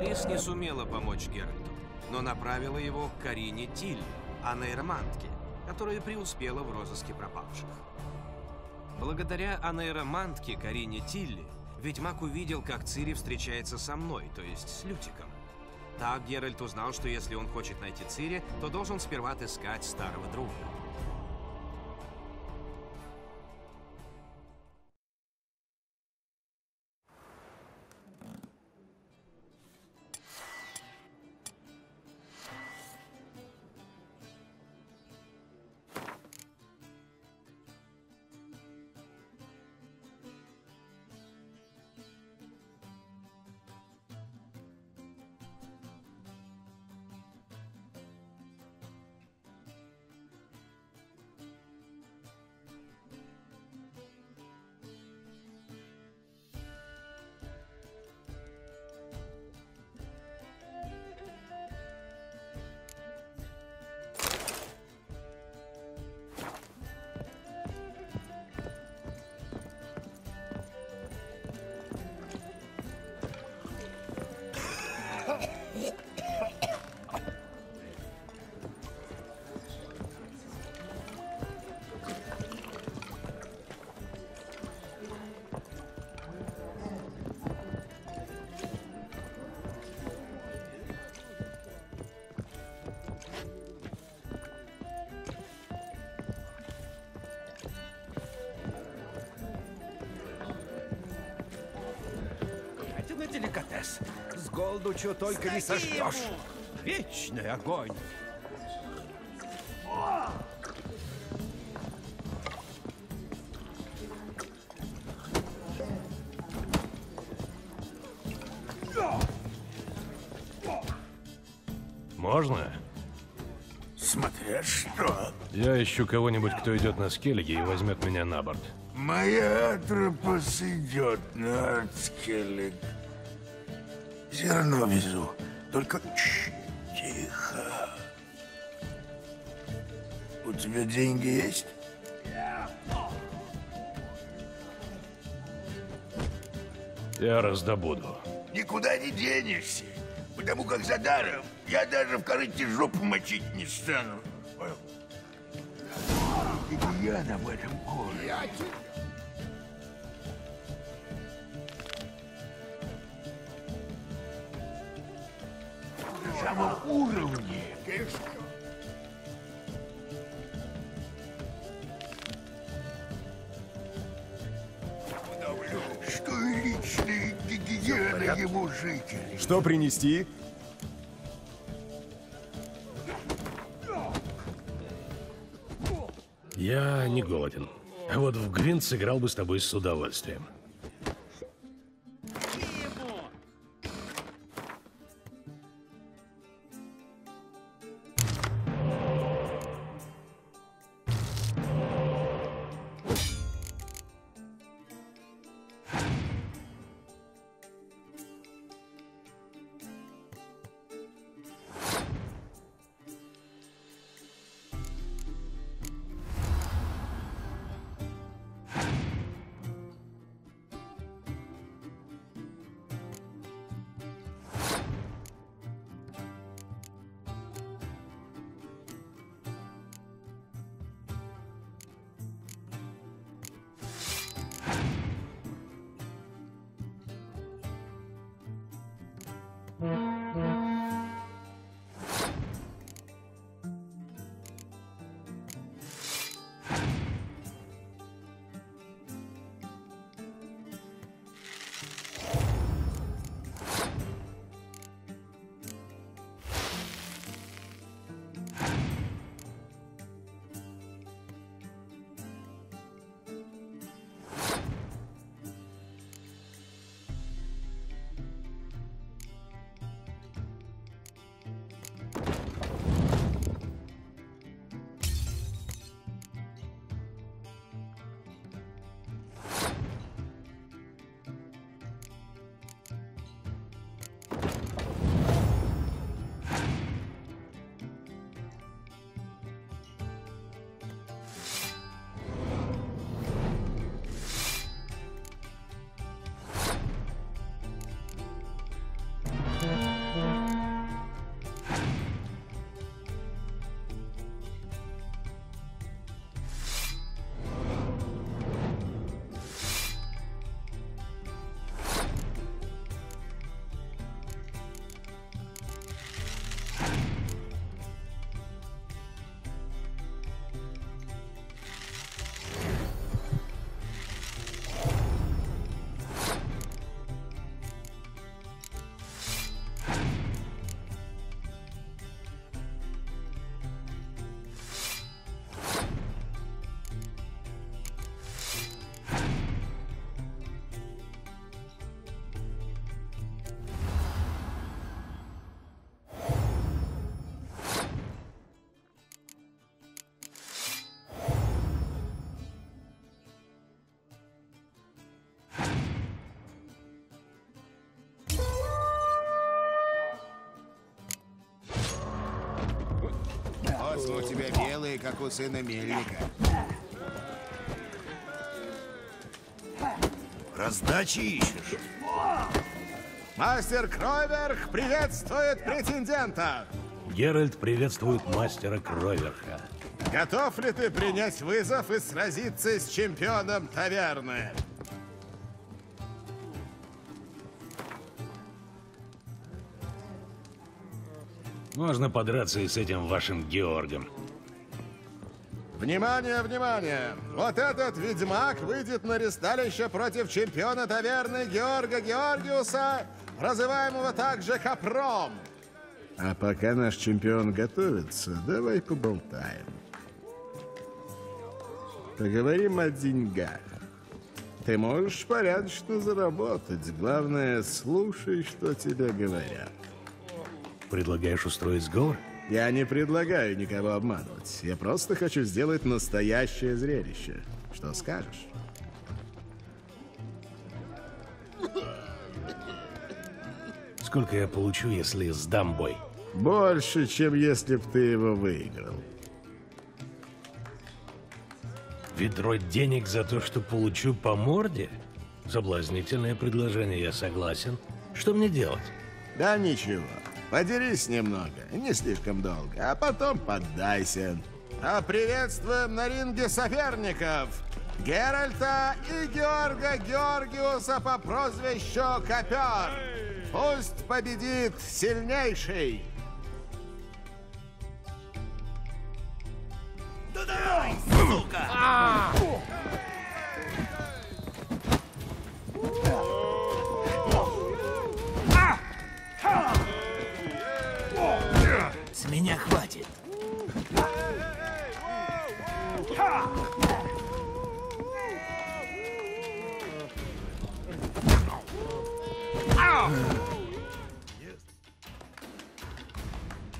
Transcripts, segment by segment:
Трис не сумела помочь Геральту, но направила его к Карине Тиль, а нейромантке, которая преуспела в розыске пропавших. Благодаря анейромантке Карине Тилли ведьмак увидел, как Цири встречается со мной, то есть с Лютиком. Так Геральт узнал, что если он хочет найти Цири, то должен сперва отыскать старого друга. Голоду чего только не Сходи сожжешь. ему! Вечный огонь. Можно? Смотря что. Я ищу кого-нибудь, кто идет на скеллиге и возьмет меня на борт. Моя атропос идет на скеллиг. Зерно везу. Только чш, тихо. У тебя деньги есть? Я раздобуду. Никуда не денешься. Потому как за даром я даже в корыте жопу мочить не стану. Понял? Я на этом городе. Уровне. Что и личная гигиена его жителей. Что принести? Я не голоден. А вот в Гвинт сыграл бы с тобой с удовольствием. Космы у тебя белые, как у сына Мельника. Раздачи ищешь? Мастер Кройверх приветствует претендента! Геральт приветствует мастера Кроверха. Готов ли ты принять вызов и сразиться с чемпионом таверны? Можно подраться и с этим вашим Георгом. Внимание, внимание! Вот этот ведьмак выйдет на ресталище против чемпиона таверны Георга Георгиуса, называемого также Капром. А пока наш чемпион готовится, давай поболтаем. Поговорим о деньгах. Ты можешь порядочно заработать. Главное, слушай, что тебе говорят. Предлагаешь устроить сговор? Я не предлагаю никого обманывать. Я просто хочу сделать настоящее зрелище. Что скажешь? Сколько я получу, если сдам бой? Больше, чем если б ты его выиграл. Ведро денег за то, что получу по морде? Соблазнительное предложение, я согласен. Что мне делать? Да ничего. Подерись немного, не слишком долго, а потом поддайся. А приветствуем на ринге соперников! Геральта и Георга Георгиуса по прозвищу Копер. Пусть победит сильнейший. Да давай, сука!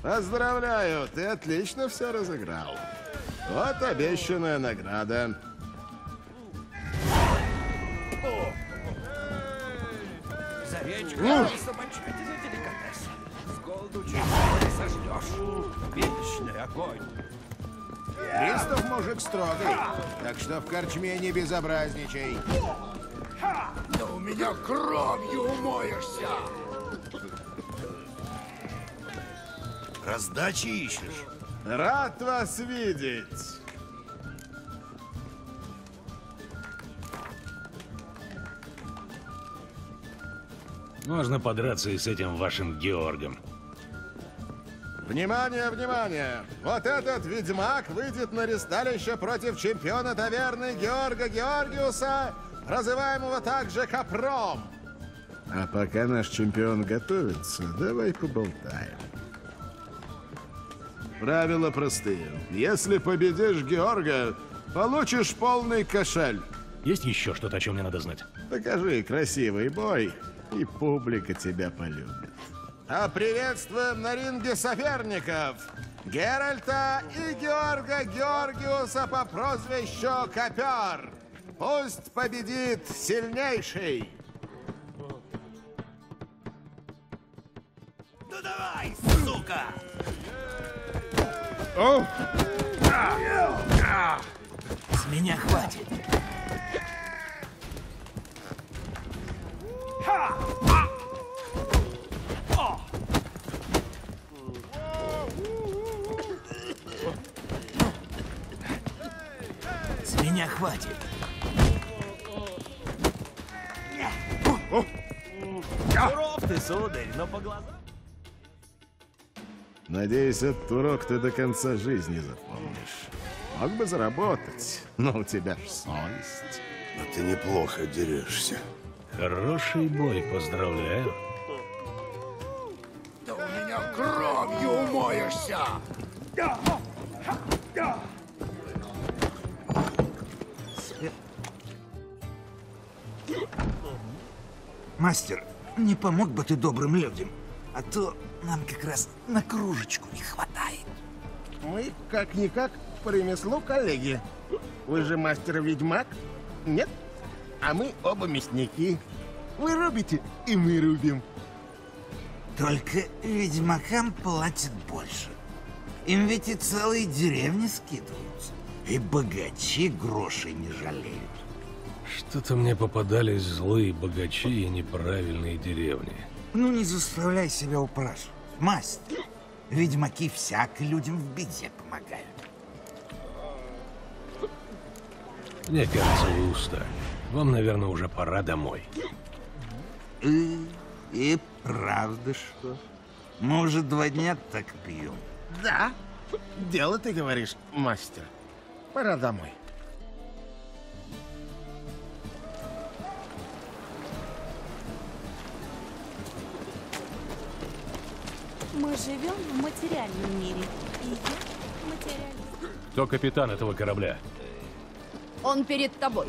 Поздравляю, ты отлично все разыграл. Вот обещанная награда. За речку собачать за деликатес. С голоду чего не сожрешь. Вечный огонь. Пристав мужик строгий, так что в корчме не безобразничай. Да у меня кровью умоешься! Раздачи ищешь? Рад вас видеть. Можно подраться и с этим вашим Георгом. Внимание, внимание! Вот этот ведьмак выйдет на ресталище против чемпиона таверны Георга Георгиуса, называемого также Капром. А пока наш чемпион готовится, давай поболтаем. Правила простые. Если победишь Георга, получишь полный кошель. Есть еще что-то, о чем мне надо знать? Покажи красивый бой, и публика тебя полюбит. А приветствуем на ринге соперников Геральта и Георга Георгиуса по прозвищу Копер. Пусть победит сильнейший. Да давай, сука! С меня хватит. С меня хватит. Суров ты, сударь, но по глазам... Надеюсь, этот урок ты до конца жизни запомнишь. Мог бы заработать, но у тебя ж совесть. Но ты неплохо дерешься. Хороший бой, поздравляю. Да у меня кровью умоешься! Мастер, не помог бы ты добрым людям? А то нам как раз на кружечку не хватает. Мы, как-никак, по ремеслу коллеги. Вы же мастер-ведьмак? Нет? А мы оба мясники. Вы рубите, и мы рубим. Только ведьмакам платят больше. Им ведь и целые деревни скидываются. И богачи грошей не жалеют. Что-то мне попадались злые богачи и неправильные деревни. Ну не заставляй себя упрашивать. Мастер, ведьмаки всяко людям в беде помогают. Мне кажется, вы устали. Вам, наверное, уже пора домой. И, и правда что? Мы уже два дня так пьем. Да, дело ты говоришь, мастер. Пора домой. Мы живем в материальном мире. И я материалист. Кто капитан этого корабля? Он перед тобой.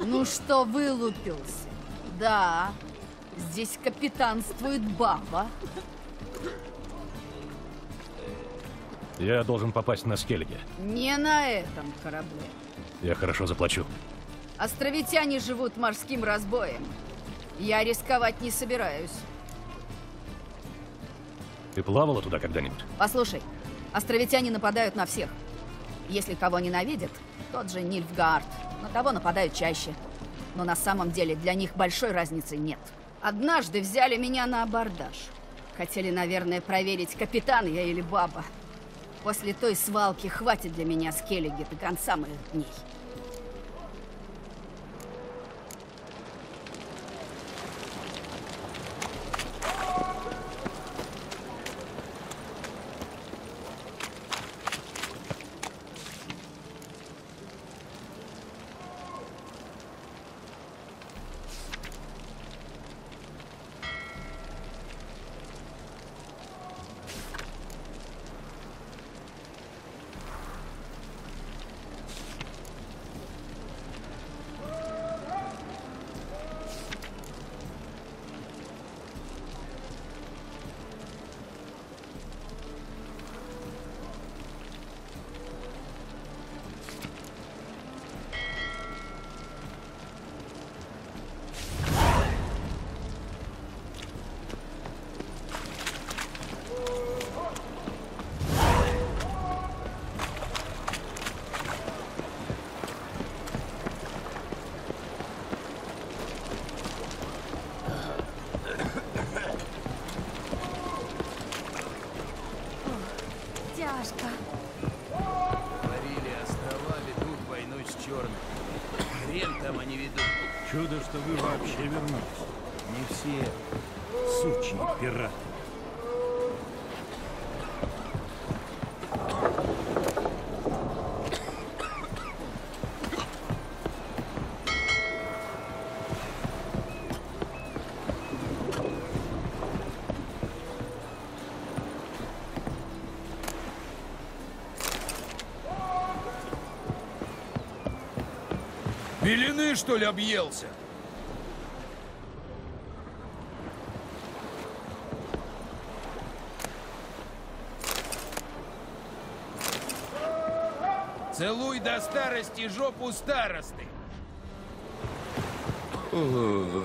Ну что вылупился? Да, здесь капитанствует баба. Я должен попасть на Скеллиге. Не на этом корабле. Я хорошо заплачу. Островитяне живут морским разбоем. Я рисковать не собираюсь. Ты плавала туда когда-нибудь? Послушай, островитяне нападают на всех. Если кого ненавидят, тот же Нильфгаард. На того нападают чаще. Но на самом деле для них большой разницы нет. Однажды взяли меня на абордаж. Хотели, наверное, проверить, капитан я или баба. После той свалки хватит для меня скеллиги до конца моих дней. Белины, что ли, объелся? Целуй до старости жопу старосты. О,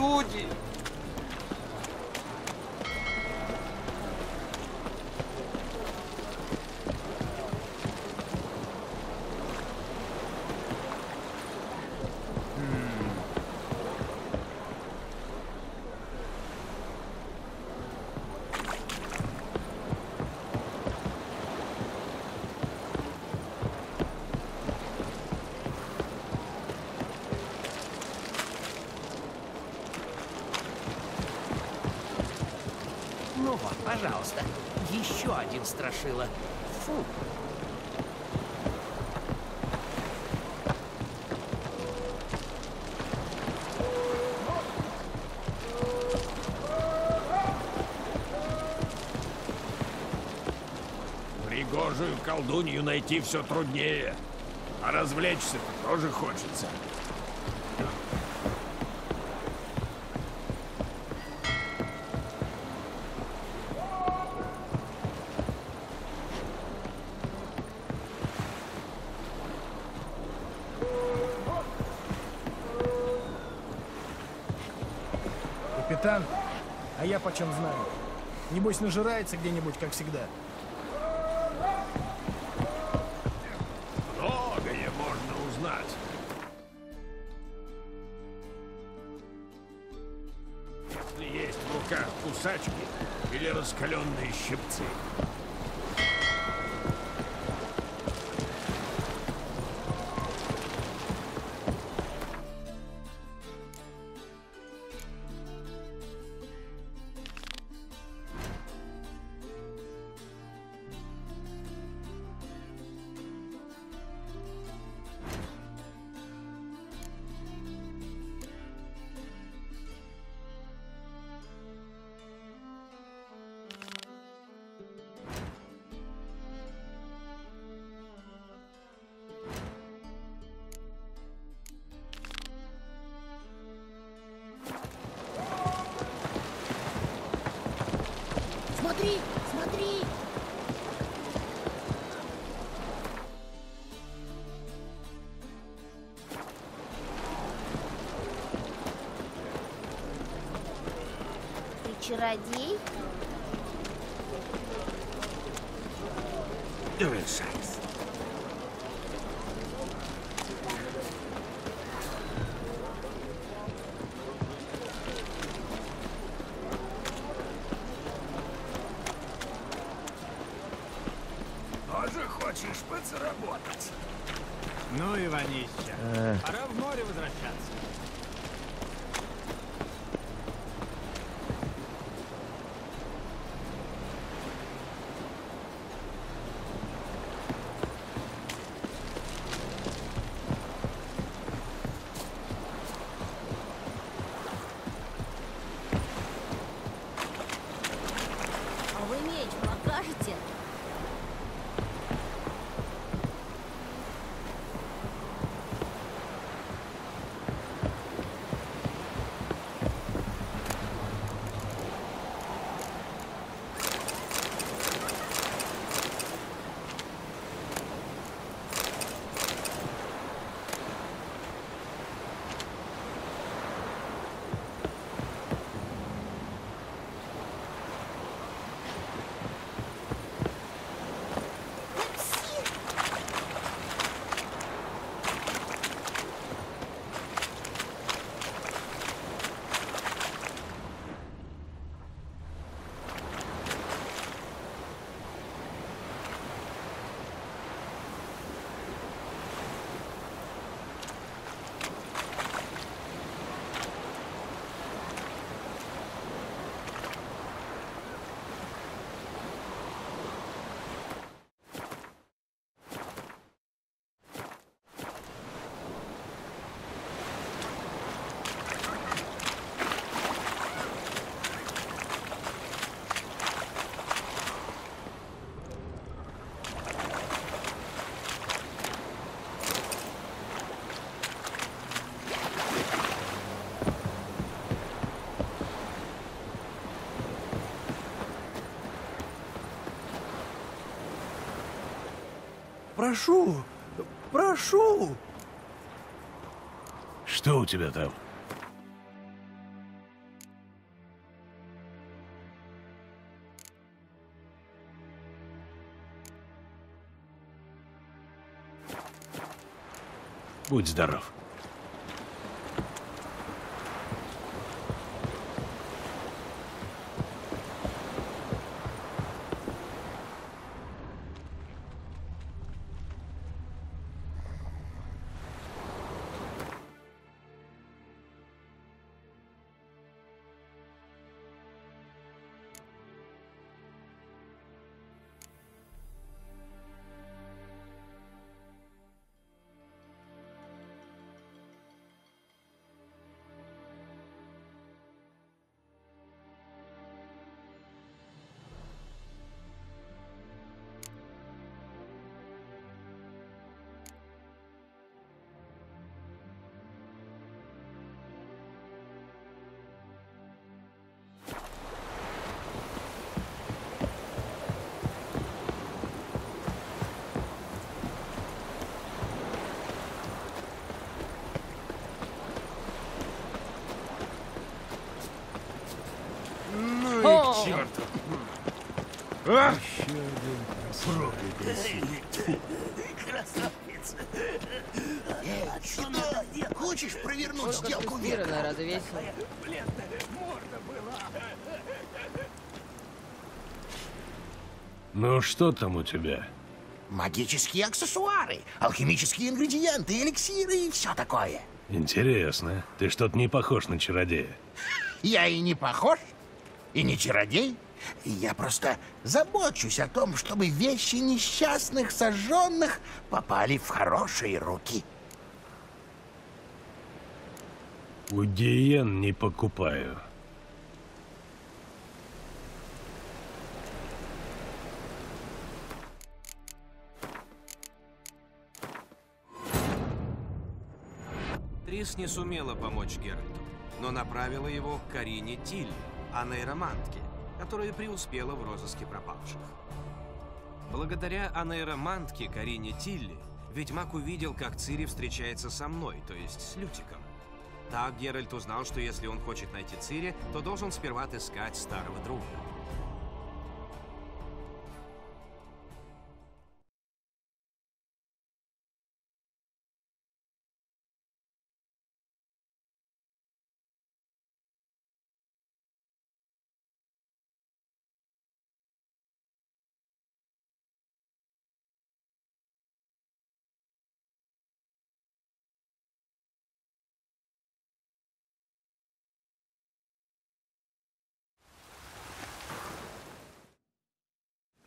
люди! Один страшила. Фу. Пригожую колдунью найти все труднее. А развлечься-то тоже хочется. Небось нажирается где-нибудь, как всегда. Смотри, смотри! Ты чародей? Решайся. Тоже Прошу, прошу. Что у тебя там? Будь здоров. А! Красавец. Эй, Седой, хочешь провернуть сделку века? Разве весело? Ну что там у тебя? Магические аксессуары, алхимические ингредиенты, эликсиры и все такое. Интересно. Ты что-то не похож на чародея. Я и не похож, и не чародей. Я просто забочусь о том, чтобы вещи несчастных сожженных попали в хорошие руки. У гиен не покупаю. Трис не сумела помочь Геральту, но направила его к Карине Тиль, а нейромантке, которая преуспела в розыске пропавших. Благодаря анейромантке Карине Тилли ведьмак увидел, как Цири встречается со мной, то есть с Лютиком. Так Геральт узнал, что если он хочет найти Цири, то должен сперва отыскать старого друга.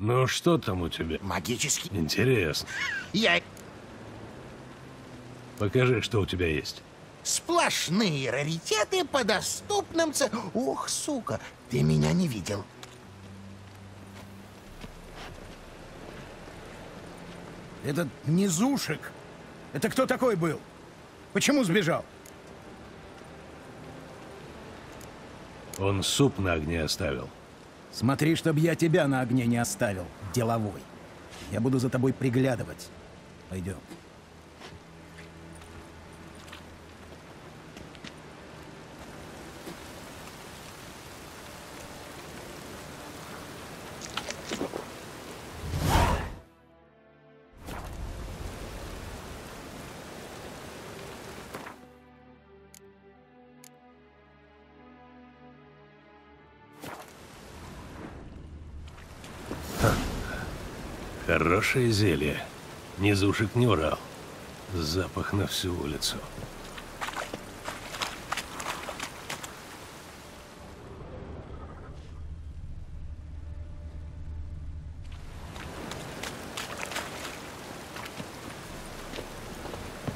Ну что там у тебя? Магический. Интересно. Я Покажи, что у тебя есть. сплошные раритеты по доступным ц... Ох, сука, ты меня не видел. Этот низушек. Это кто такой был? Почему сбежал? Он суп на огне оставил. Смотри, чтобы я тебя на огне не оставил, деловой. Я буду за тобой приглядывать. Пойдем. Хорошее зелье. Низушек не врал. Запах на всю улицу.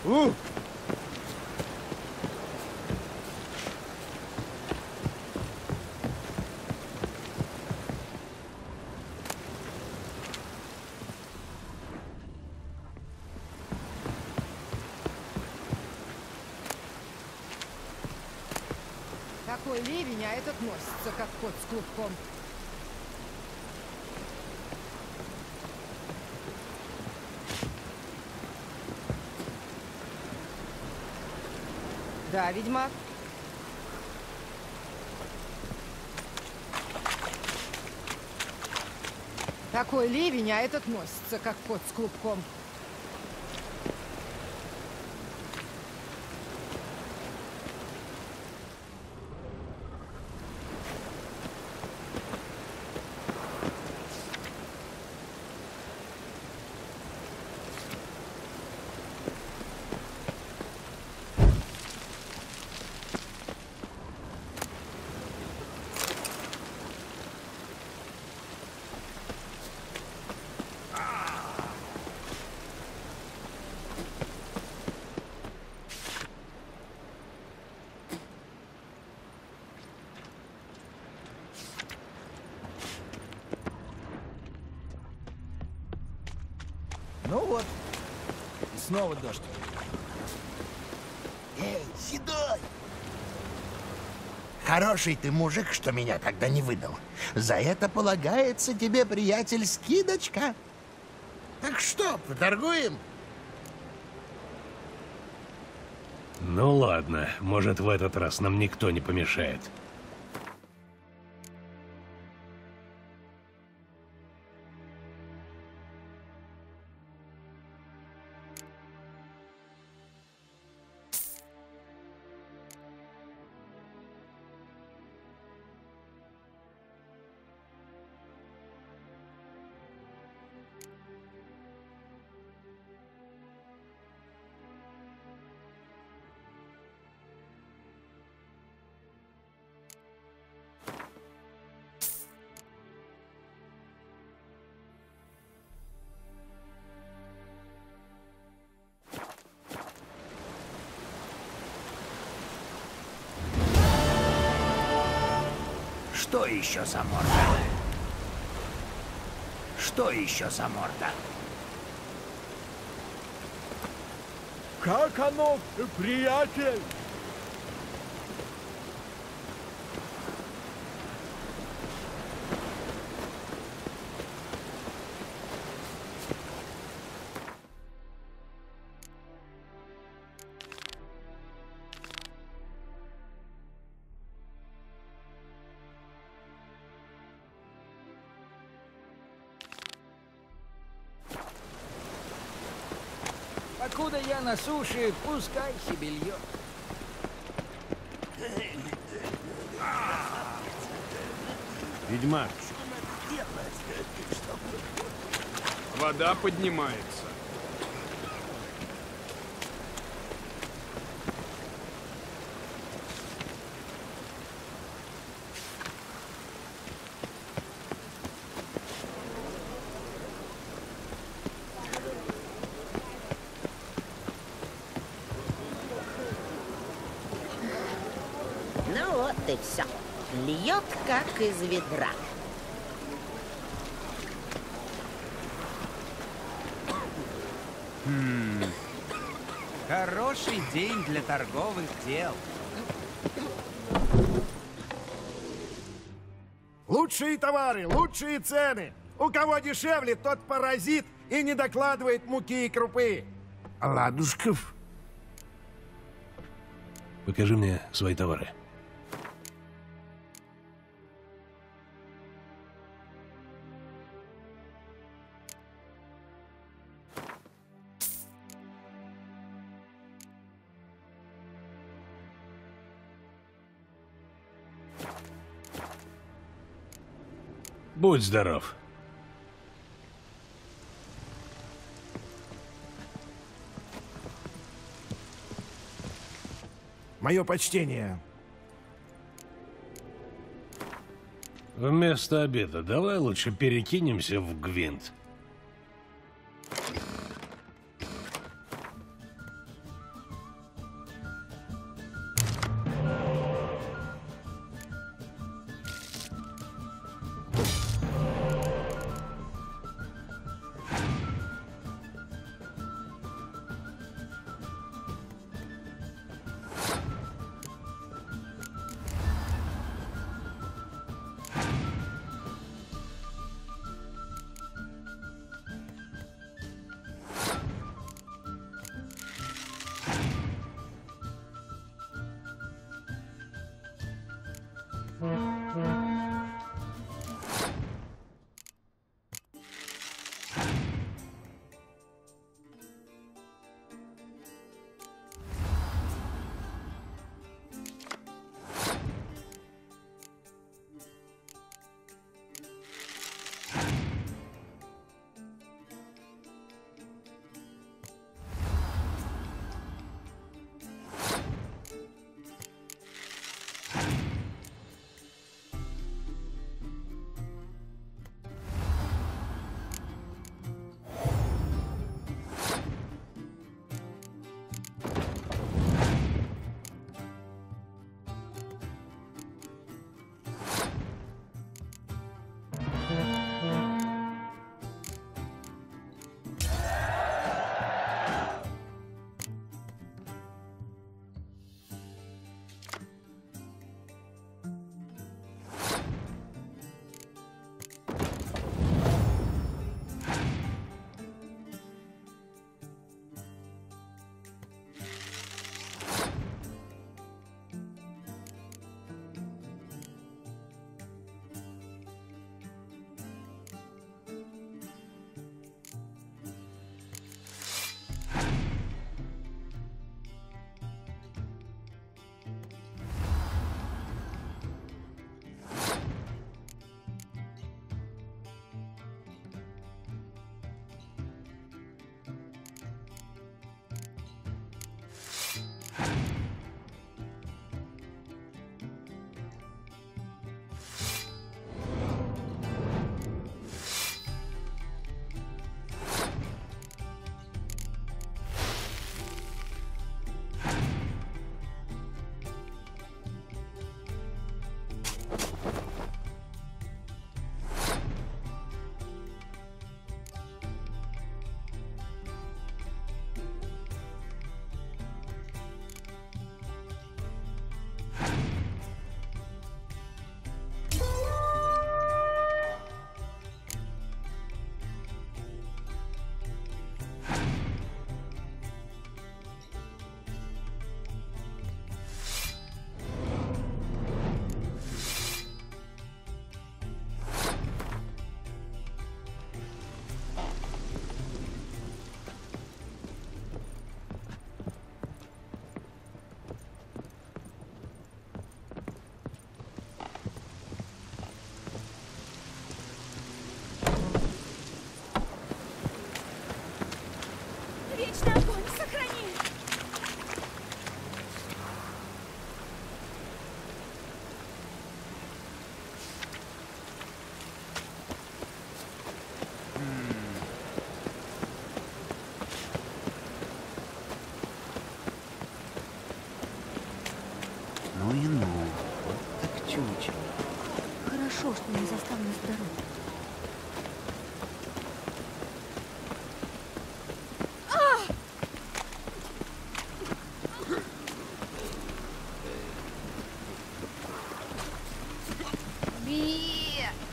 У! Такой ливень, а этот носится, как кот с клубком. Да, ведьмак? Такой ливень, а этот носится, как кот с клубком. Ну вот. И снова дождь. Эй, Седой! Хороший ты мужик, что меня тогда не выдал. За это полагается тебе, приятель, скидочка. Так что, поторгуем? Ну ладно, может в этот раз нам никто не помешает. Что еще за морда? Что еще за морда? Как оно, приятель? На суше, пускай себе льет. Ведьмак. Вода поднимается. Ну вот и все. Льет, как из ведра. Хм. Хороший день для торговых дел. Лучшие товары, лучшие цены. У кого дешевле, тот паразит и не докладывает муки и крупы. Ладушков. Покажи мне свои товары. Будь здоров. Мое почтение. Вместо обеда давай лучше перекинемся в Гвинт.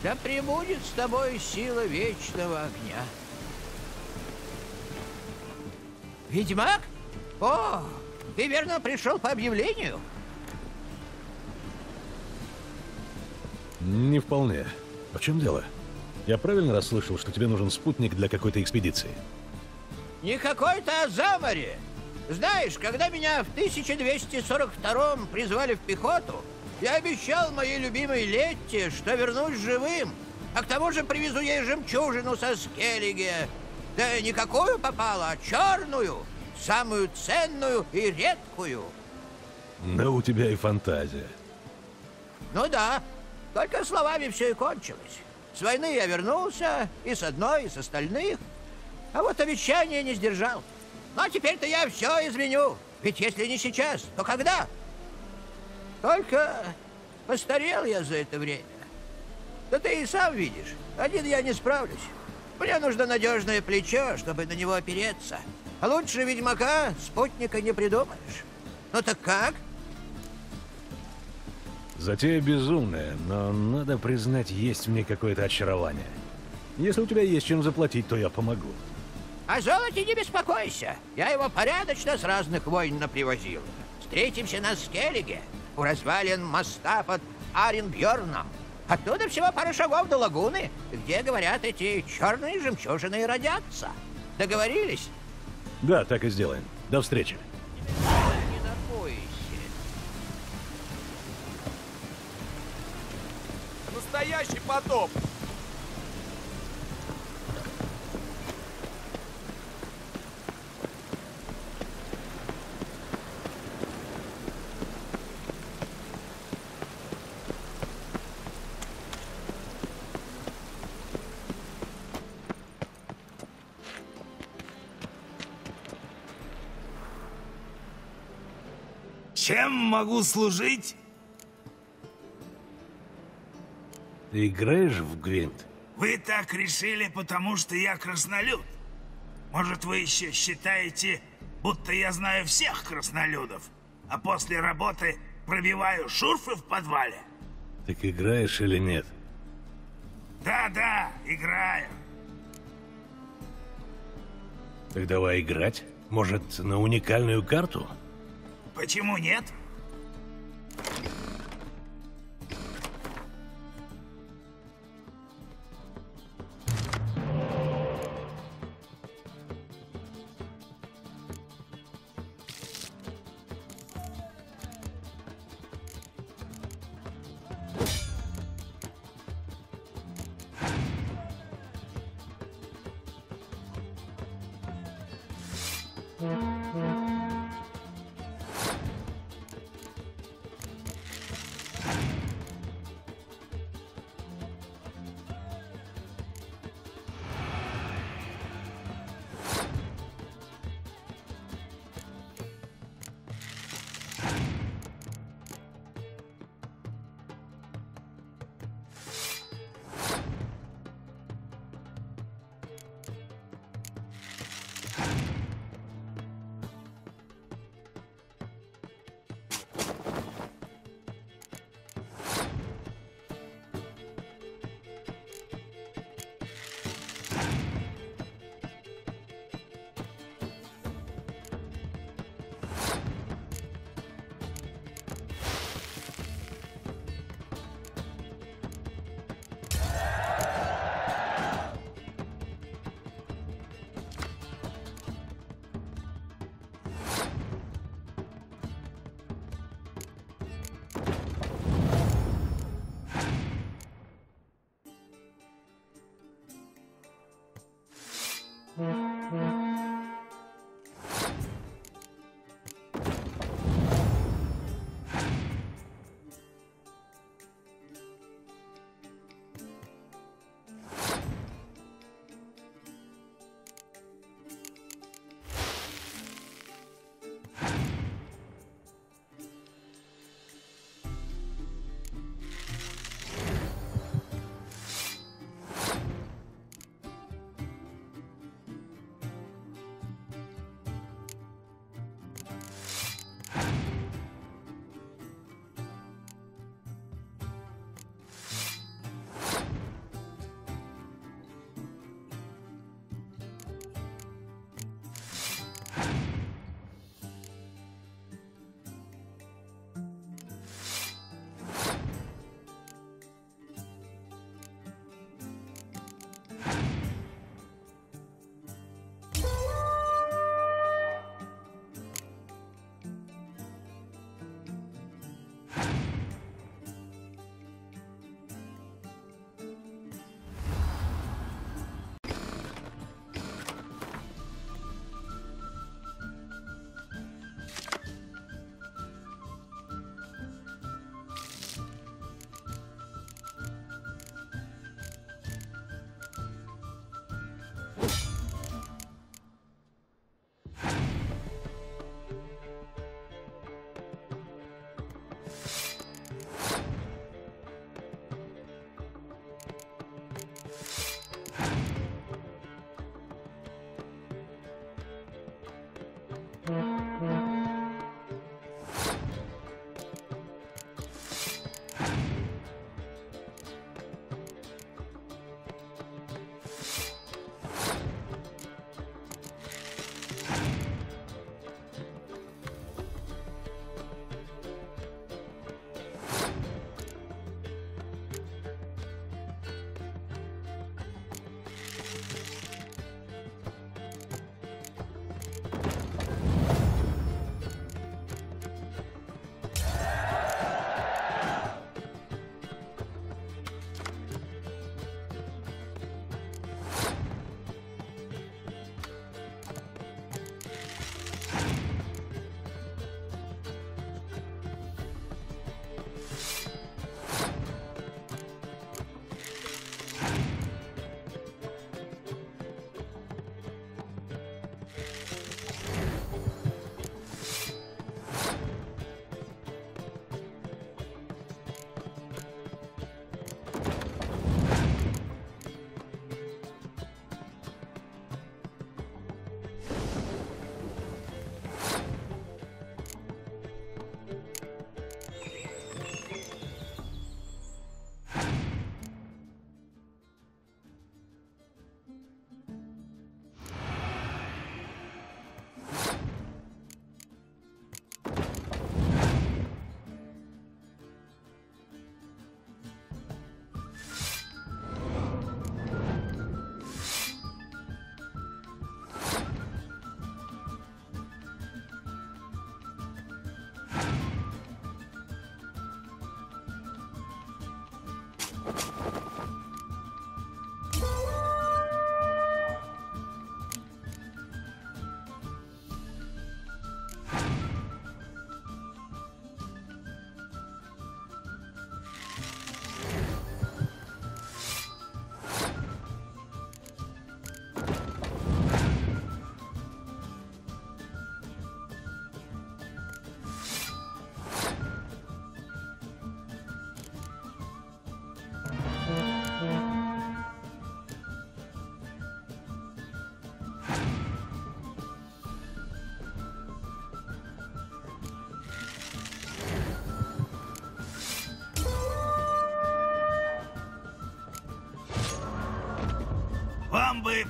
Да пребудет с тобой сила вечного огня. Ведьмак? О, ты верно пришел по объявлению? Не вполне. А в чем дело? Я правильно расслышал, что тебе нужен спутник для какой-то экспедиции? Не какой-то, а за море. Знаешь, когда меня в 1242 призвали в пехоту, я обещал моей любимой Летте, что вернусь живым. А к тому же привезу ей жемчужину со Скеллиге. Да не какую попало, а черную, самую ценную и редкую. Да у тебя и фантазия. Ну да, только словами все и кончилось. С войны я вернулся, и с одной, и с остальных. А вот обещание не сдержал. Но ну, а теперь-то я все изменю. Ведь если не сейчас, то когда? Только постарел я за это время. Да ты и сам видишь, один я не справлюсь. Мне нужно надежное плечо, чтобы на него опереться. А лучше ведьмака спутника не придумаешь. Ну так как? Затея безумная, но надо признать, есть в ней какое-то очарование. Если у тебя есть чем заплатить, то я помогу. О золоте не беспокойся. Я его порядочно с разных войн напривозил. Встретимся на Скеллиге, у развалин моста под Аренбьерном. Оттуда всего пара шагов до лагуны, где, говорят, эти черные жемчужины родятся. Договорились? Да, так и сделаем. До встречи. Настоящий потоп! Чем могу служить? Ты играешь в Гвинт? Вы так решили, потому что я краснолюд. Может, вы еще считаете, будто я знаю всех краснолюдов, а после работы пробиваю шурфы в подвале? Так играешь или нет? Да-да, играю. Так давай играть. Может, на уникальную карту? Почему нет?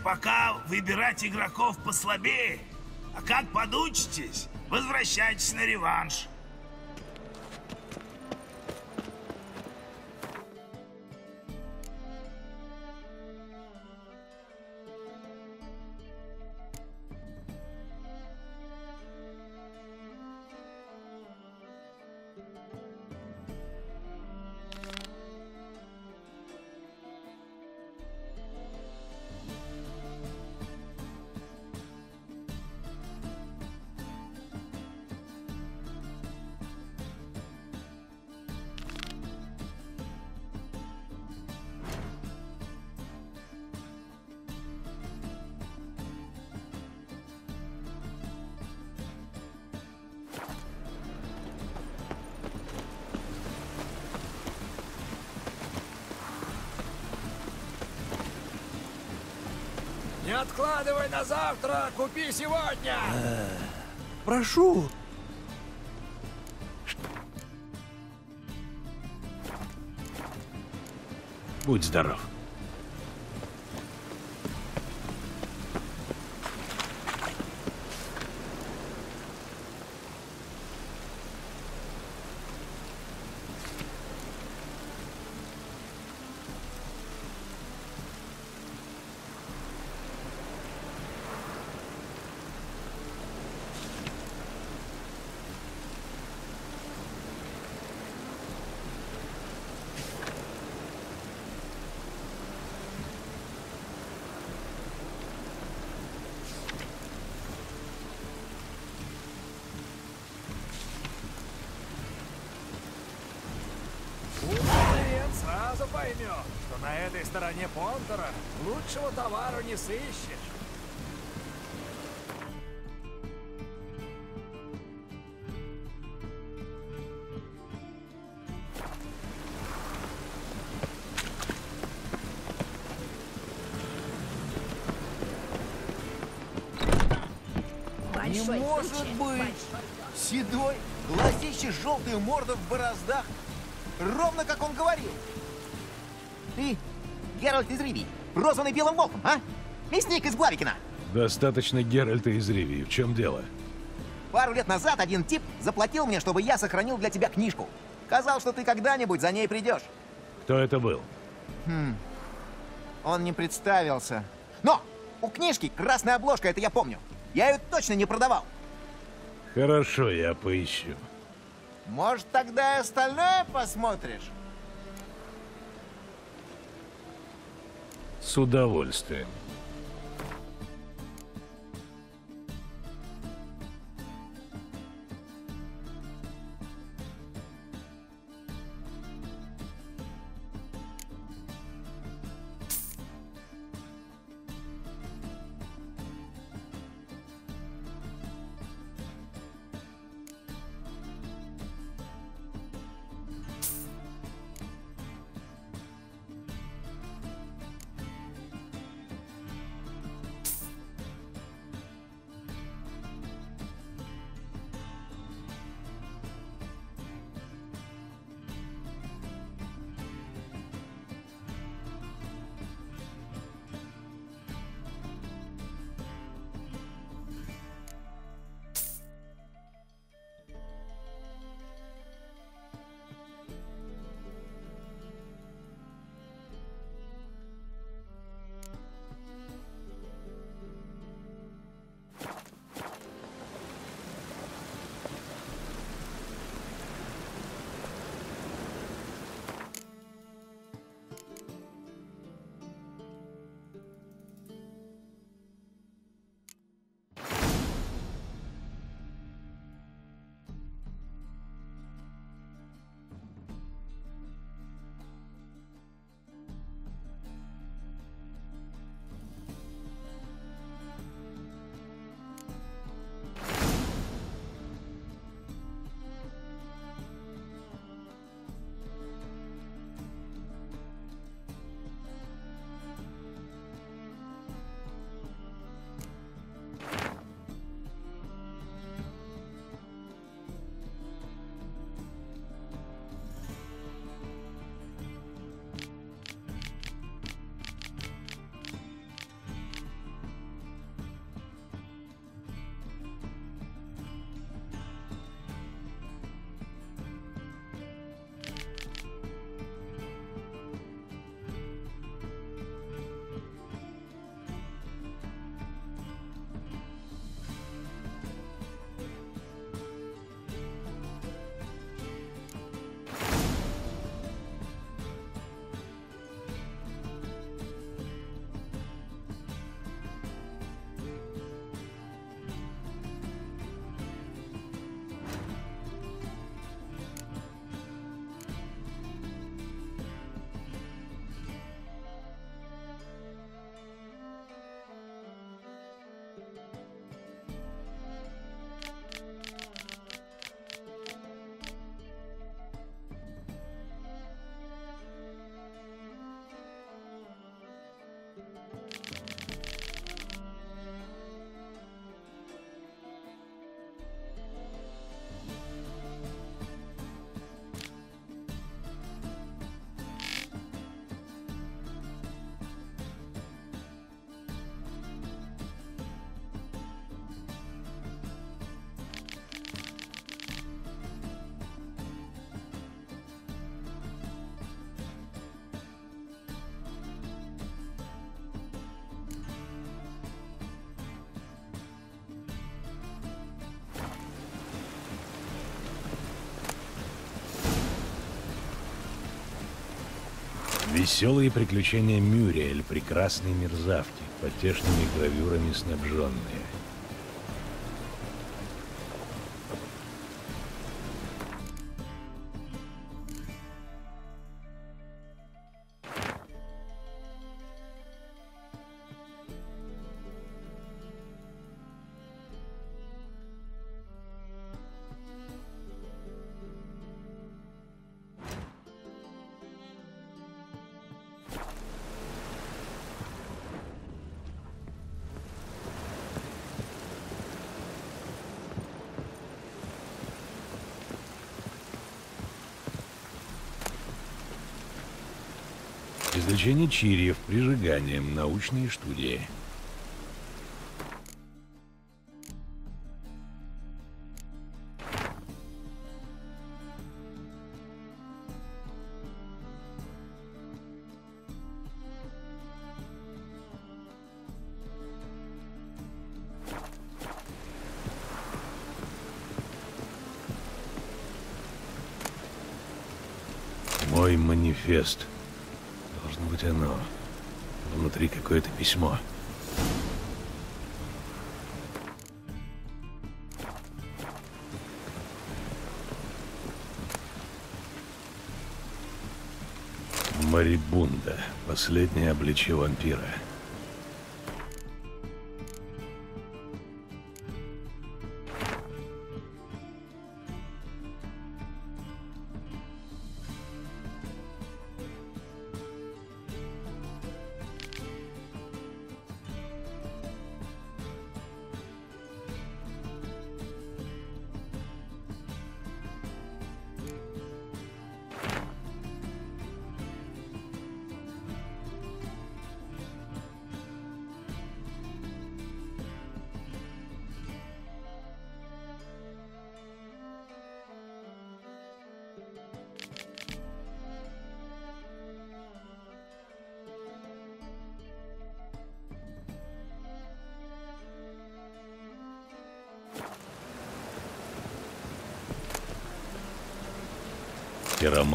Пока выбирать игроков послабее. А как подучитесь, возвращайтесь на реванш. Завтра, купи сегодня! Прошу. Будь здоров. Этой стороне Понтера лучшего товара не сыщешь. Не Большой может случай. быть! Седой, глазище, желтая морда в бороздах. Ровно как он говорил. Геральт из Ривии, прозванный Белым Волком, а? Мясник из Блавикина. Достаточно Геральта из Ривии. В чем дело? Пару лет назад один тип заплатил мне, чтобы я сохранил для тебя книжку. Сказал, что ты когда-нибудь за ней придешь. Кто это был? Хм. Он не представился. Но! У книжки красная обложка, это я помню. Я ее точно не продавал. Хорошо, я поищу. Может, тогда и остальное посмотришь? С удовольствием. Веселые приключения Мюриэль, прекрасные мерзавки, потешными гравюрами снабженные. Излечение чирьев прижиганием. Научные студии. Мой манифест. Должно быть оно. Внутри какое-то письмо. Марибунда. Последнее обличье вампира.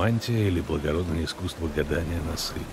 Хиромантия или благородное искусство гадания на сыре.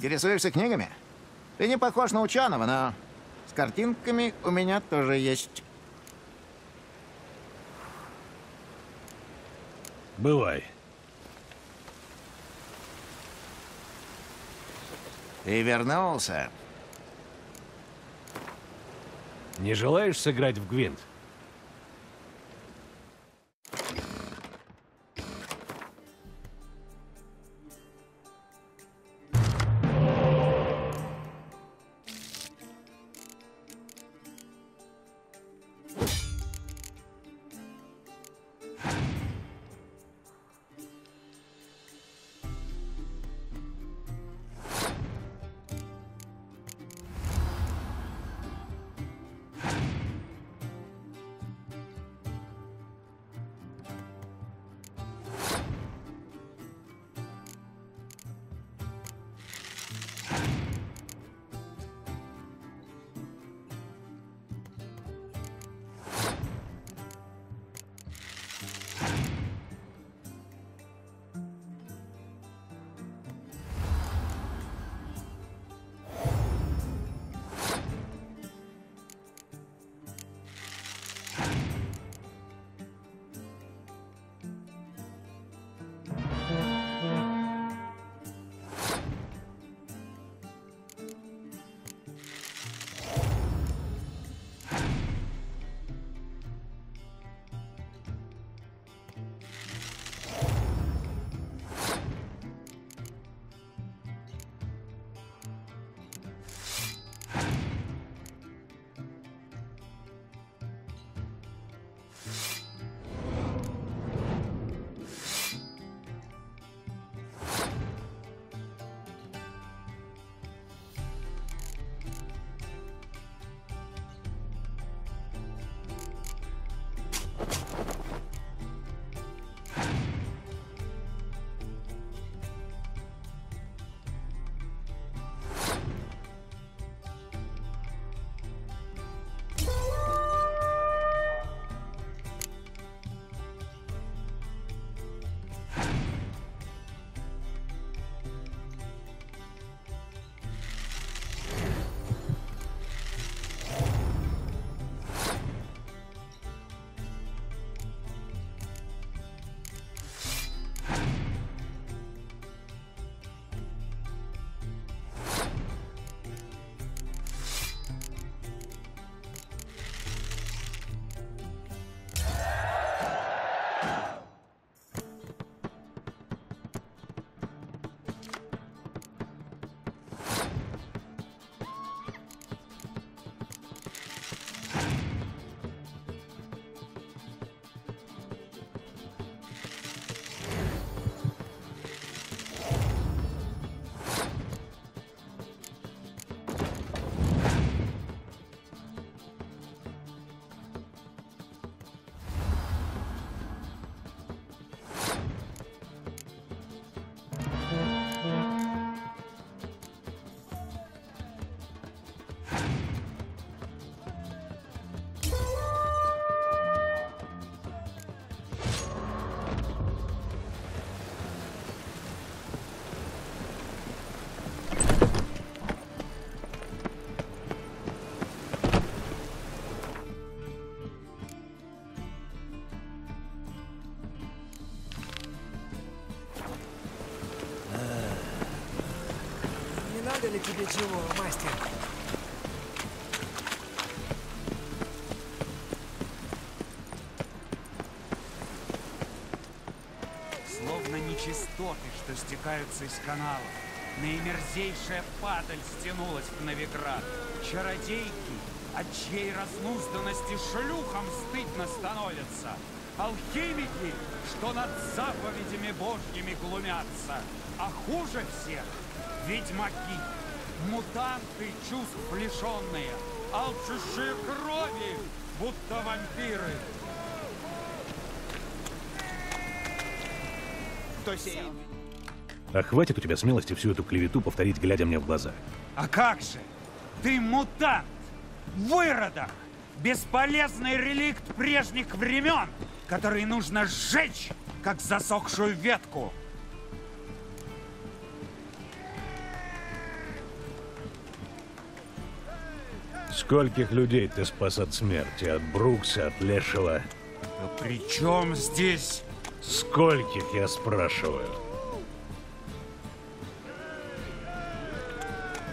Интересуешься книгами? Ты не похож на ученого, но с картинками у меня тоже есть. Бывай. Ты вернулся. Не желаешь сыграть в гвинт? you. Приготовили тебе чего, мастер? Словно нечистоты, что стекаются из канала. Наимерзейшая падаль стянулась в Новиград. Чародейки, от чьей разнузданности шлюхам стыдно становятся. Алхимики, что над заповедями божьими глумятся. А хуже всех — ведьмаки, мутанты чувств лишенные, алчущие крови, будто вампиры. Кто сеял? А хватит у тебя смелости всю эту клевету повторить, глядя мне в глаза. А как же? Ты мутант! Выродок! Бесполезный реликт прежних времен, который нужно сжечь, как засохшую ветку. Скольких людей ты спас от смерти? От Брукса, от Лешего? Да при чем здесь? Скольких, я спрашиваю?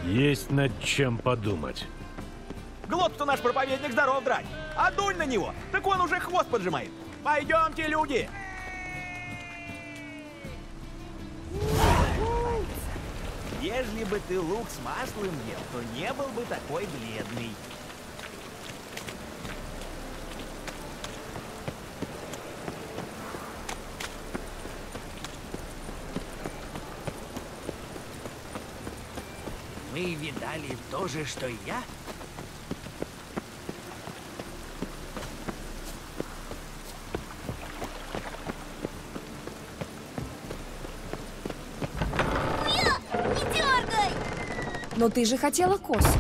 Есть над чем подумать. Глотку наш проповедник здоров драть. А дунь на него, так он уже хвост поджимает. Пойдемте, люди. Ежели бы ты лук с маслом ел, то не был бы такой бледный. Вы видали то же, что и я? Не дергай! Но ты же хотела косы.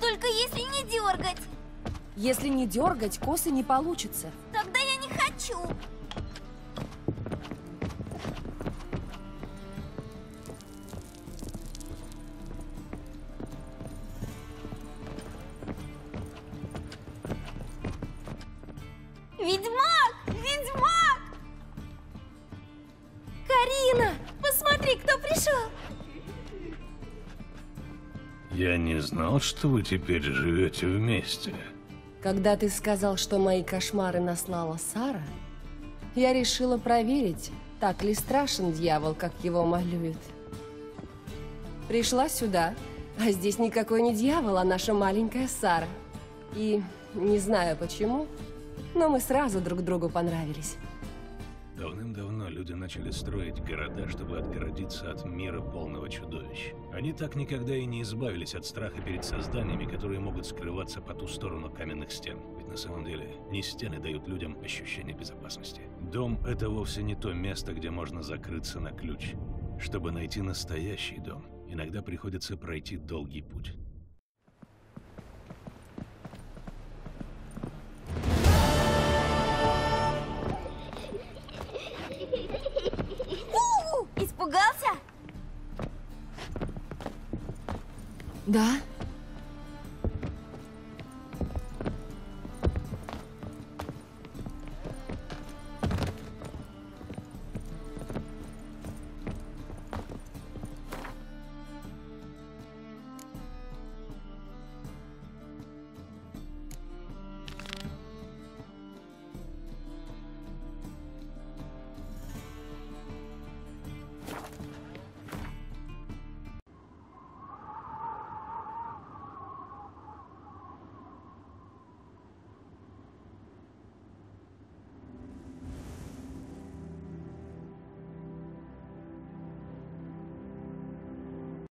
Только если не дергать. Если не дергать, косы не получится. Тогда я не хочу. Ведьмак! Я не знал, что вы теперь живете вместе. Когда ты сказал, что мои кошмары наслала Сара, я решила проверить, так ли страшен дьявол, как его малюют. Пришла сюда, а здесь никакой не дьявол, а наша маленькая Сара. И не знаю почему, но мы сразу друг другу понравились. Давным-давно люди начали строить города, чтобы отгородиться от мира полного чудовищ. Они так никогда и не избавились от страха перед созданиями, которые могут скрываться по ту сторону каменных стен. Ведь на самом деле не стены дают людям ощущение безопасности. Дом — это вовсе не то место, где можно закрыться на ключ. Чтобы найти настоящий дом, иногда приходится пройти долгий путь. Да?